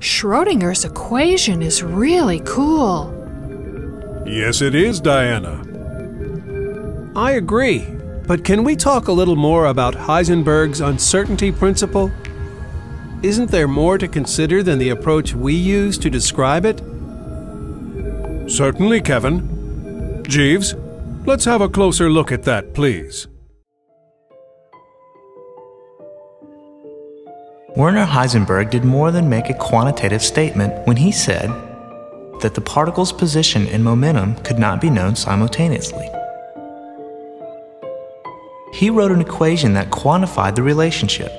Schrodinger's equation is really cool. Yes, it is, Diana. I agree, but can we talk a little more about Heisenberg's uncertainty principle? Isn't there more to consider than the approach we use to describe it? Certainly, Kevin. Jeeves, let's have a closer look at that, please. Werner Heisenberg did more than make a quantitative statement when he said that the particle's position and momentum could not be known simultaneously. He wrote an equation that quantified the relationship.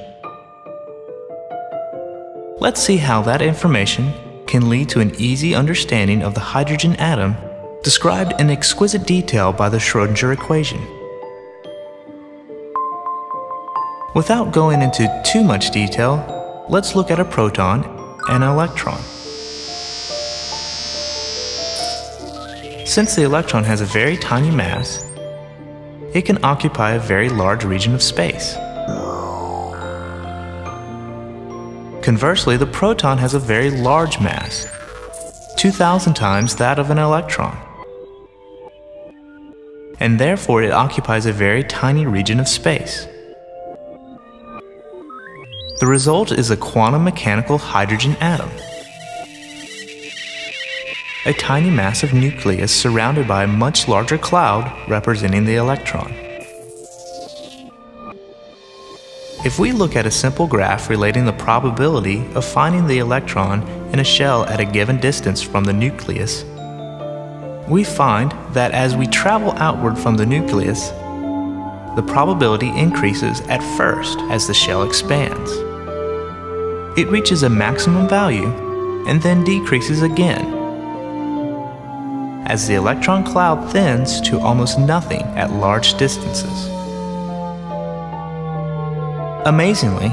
Let's see how that information can lead to an easy understanding of the hydrogen atom described in exquisite detail by the Schrödinger equation. Without going into too much detail, let's look at a proton and an electron. Since the electron has a very tiny mass, it can occupy a very large region of space. Conversely, the proton has a very large mass, 2,000 times that of an electron, and therefore it occupies a very tiny region of space. The result is a quantum mechanical hydrogen atom. A tiny massive nucleus surrounded by a much larger cloud representing the electron. If we look at a simple graph relating the probability of finding the electron in a shell at a given distance from the nucleus, we find that as we travel outward from the nucleus, the probability increases at first as the shell expands. It reaches a maximum value and then decreases again as the electron cloud thins to almost nothing at large distances. Amazingly,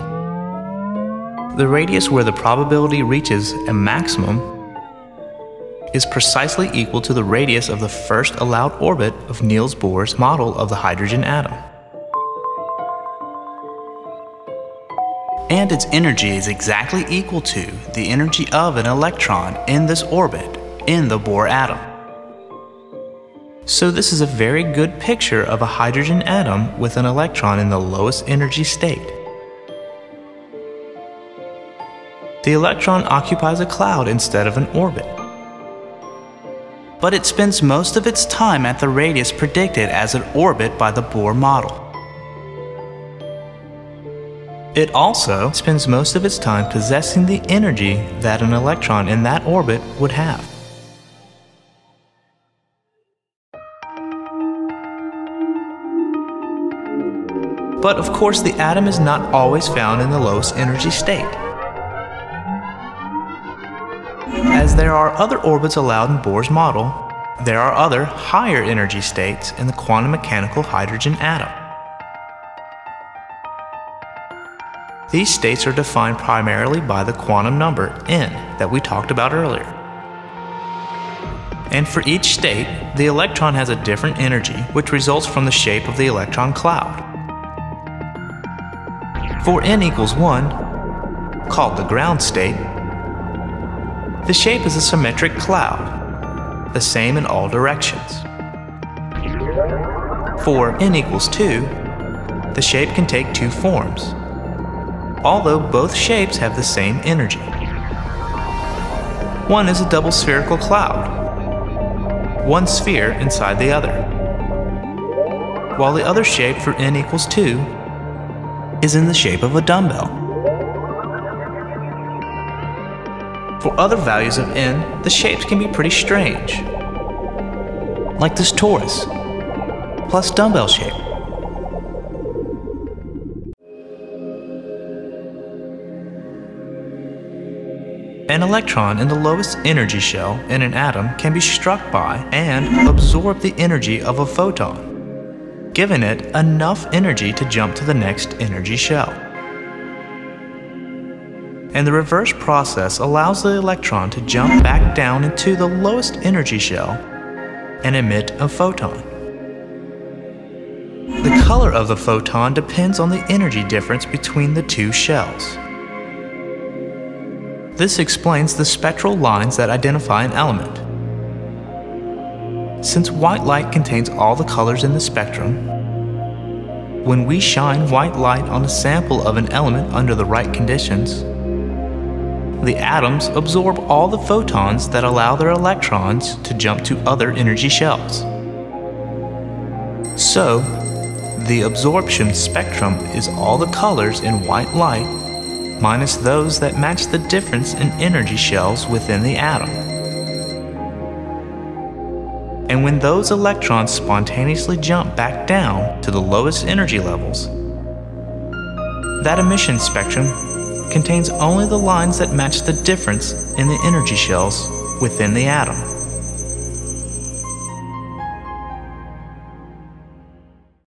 the radius where the probability reaches a maximum is precisely equal to the radius of the first allowed orbit of Niels Bohr's model of the hydrogen atom. And its energy is exactly equal to the energy of an electron in this orbit in the Bohr atom. So this is a very good picture of a hydrogen atom with an electron in the lowest energy state. the electron occupies a cloud instead of an orbit. But it spends most of its time at the radius predicted as an orbit by the Bohr model. It also spends most of its time possessing the energy that an electron in that orbit would have. But of course, the atom is not always found in the lowest energy state. As there are other orbits allowed in Bohr's model, there are other higher energy states in the quantum mechanical hydrogen atom. These states are defined primarily by the quantum number n that we talked about earlier. And for each state, the electron has a different energy which results from the shape of the electron cloud. For n equals 1, called the ground state, the shape is a symmetric cloud, the same in all directions. For n equals 2, the shape can take two forms, although both shapes have the same energy. One is a double spherical cloud, one sphere inside the other, while the other shape for n equals 2 is in the shape of a dumbbell. For other values of n, the shapes can be pretty strange. Like this torus, plus dumbbell shape. An electron in the lowest energy shell in an atom can be struck by and absorb the energy of a photon, giving it enough energy to jump to the next energy shell and the reverse process allows the electron to jump back down into the lowest energy shell and emit a photon. The color of the photon depends on the energy difference between the two shells. This explains the spectral lines that identify an element. Since white light contains all the colors in the spectrum, when we shine white light on a sample of an element under the right conditions, the atoms absorb all the photons that allow their electrons to jump to other energy shells. So, the absorption spectrum is all the colors in white light minus those that match the difference in energy shells within the atom. And when those electrons spontaneously jump back down to the lowest energy levels, that emission spectrum contains only the lines that match the difference in the energy shells within the atom.